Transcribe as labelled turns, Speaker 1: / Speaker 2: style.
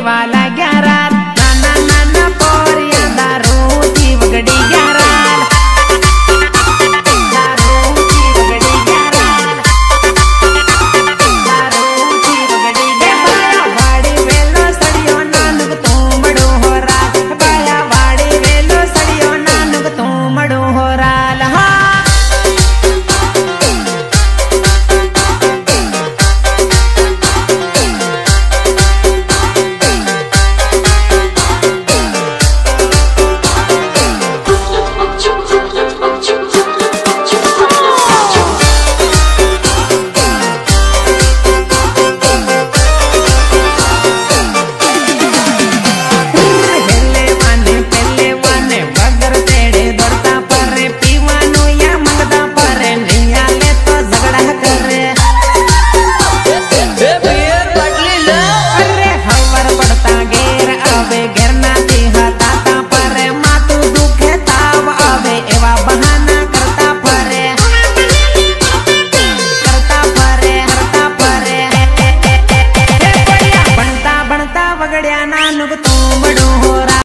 Speaker 1: arriba ನಾನು